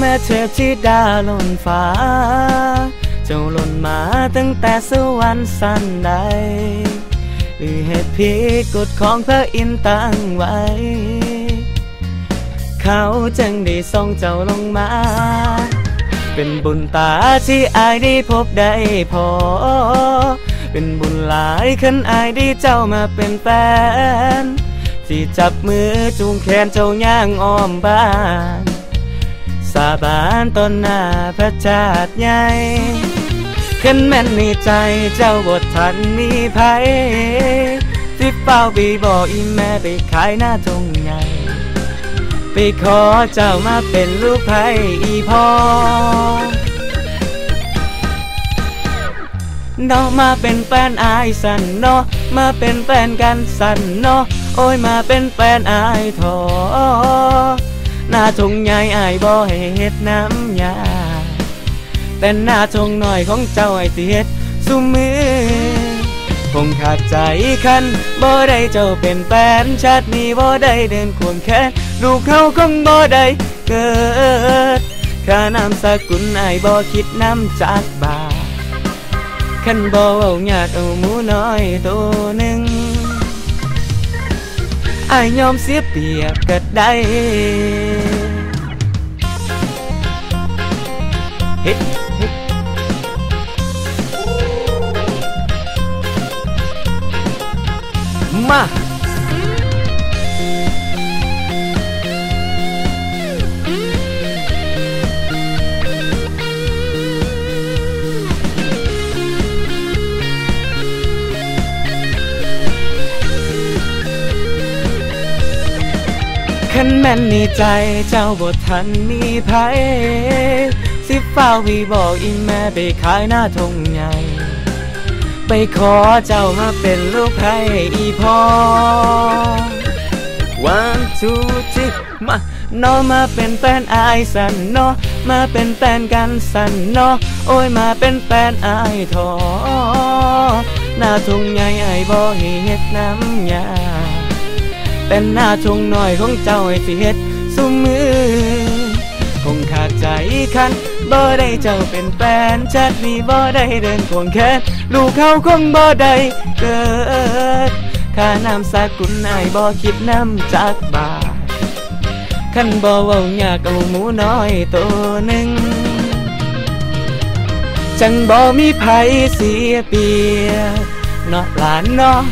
แม่เทพธิดาล้นฟ้า เจ้าหล่นมาตั้งแต่สวรรค์สันใด หรือเหตุผิกฎของพระอินทร์ตั้งไว้ เขาจึงได้ส่งเจ้าลงมา เป็นบุญตาที่อายได้พบได้พอ เป็นบุญหลายขันอายได้เจ้ามาเป็นแฟนที่จับมือจูงแขนเจ้าย่างอ้อมบ้าน สาบานต้นหน้าพระชาติใหญ่ขันแม่นในใจเจ้าบททันมีภัยที่เฝ้าบีบอกอีแม่ไปขายหน้าทงใหญ่ไปขอเจ้ามาเป็นลูกไผ่อีพ่อเนาะมาเป็นแฟนอายสันเนาะมาเป็นแฟนกันสันเนาะโอ้ยมาเป็นแฟนอายทอ หน้าทงใหญ่อายบ่ให้เฮ็ดน้ำยา แต่หน้าทงหน่อยของเจ้าไอ้สิเฮ็ดสุมือคงขาดใจคันบ่ได้เจ้าเป็นแฟนชาตินี้บ่ได้เดินควงแขนลูกเขาคงบ่ได้เกิดข้านามสกุลไอ้ายบ่คิดน้ำจากบาทคันบ่เว้าญาติเอาหมูน้อยตัวหนึ่งไอ้ายยอมเสียเปรียบก็ได้ เฮ็ดเฮ็ดมาขันแม่นในใจเจ้าบททันมีภัย สิเฝ้าวีบอกอีแม่ไปขายหน้าทงใหญ่ไปขอเจ้ามาเป็นลูกไผ่อีพ่อ one two three มาเนาะมาเป็นแฟนอายสันเนาะมาเป็นแฟนกันสันเนาะโอ้ยมาเป็นแฟนอายทอหน้าทุ่งใหญ่ไอ้บ่ให้เฮ็ดน้ำยาเป็นหน้าชงหน่อยของเจ้าไอ้สิเฮ็ดสุมือ ใจคันบ่ได้เจ้าเป็นแฟนชาตินี้บ่ได้เดินควงแขนลูกเขาคงบ่ได้เกิดข้านามสกุลนายบ่คิดน้ำจากบาทคันบ่เว้ายากเอาหมูน้อยตัวหนึ่งจังบ่มีไผเสียเปียนาะหลานนาะ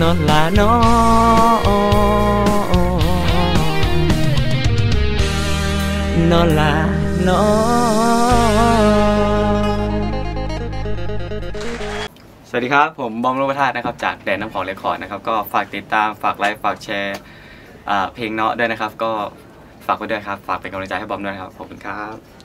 นอนลานอ นอนลานอสวัสดีครับ ผมบอมรูปธาตุนะครับ จากแดนน้ำของเรคคอร์ดนะครับ ก็ฝากติดตามฝากไลค์ฝากแชร์เพลงเนาะด้วยนะครับ ก็ฝากไว้ด้วยครับ ฝากเป็นกำลังใจให้บอมด้วยนะครับขอบคุณครับ